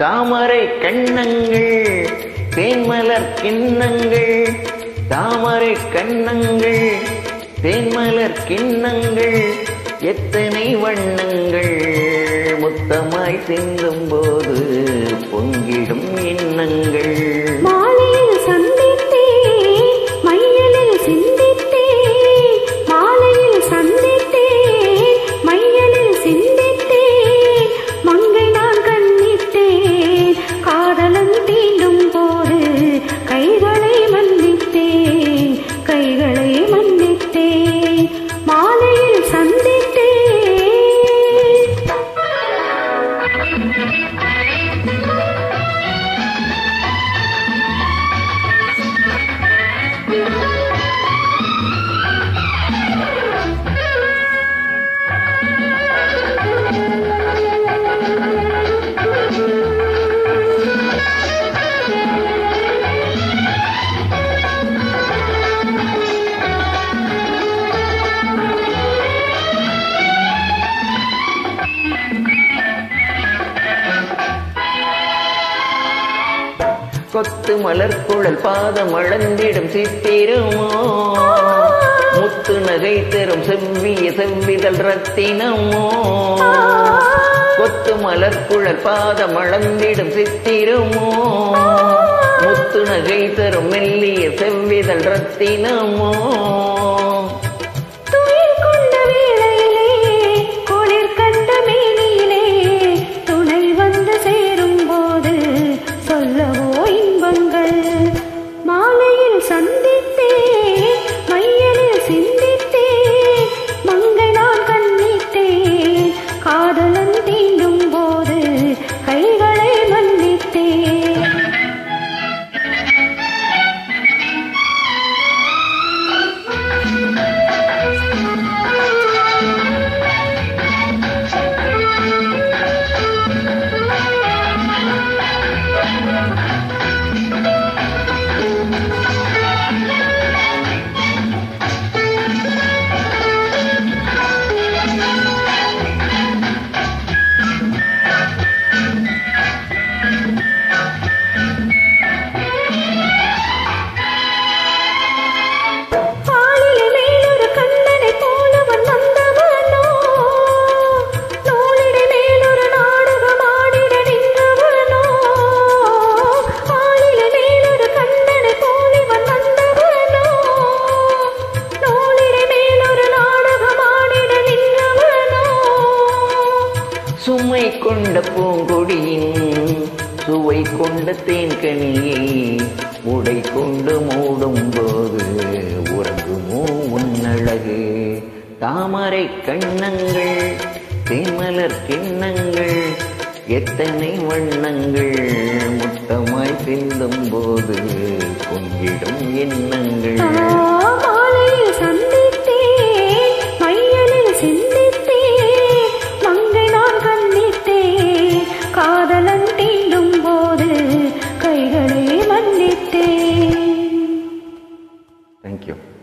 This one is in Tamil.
தாமரை கண்ணங்கள் தேன்மலர் கிண்ணங்கள் தாமரை கண்ணங்கள் தேன்மலர் கிண்ணங்கள் எத்தனை வண்ணங்கள் முத்தமாய் சிந்தும் போது பொங்கி you. கொத்து மலர் குழல் பாதம் அளந்திடும் சித்திரமோ? முத்து நகை தரும் செவ்விய செவ்விதழ் ரத்தினமோ? கொத்து மலர் குழல் பாதம் அளந்திடும் சித்திரமோ? முத்து நகை தரும் மெல்லிய செவ்விதழ் ரத்தினமோ? இன்பங்கள் மாலையில் சந்தித்தே கொண்ட தேன்கனியை உடை கொண்டு மூடும் போது உறங்குமோ உன்னழகு. தாமரை கண்ணங்கள் தேமலர் கிண்ணங்கள் எத்தனை வண்ணங்கள் முத்தமாய் சிந்தும் போது பொங்கிடும் எண்ணங்கள். Thank you.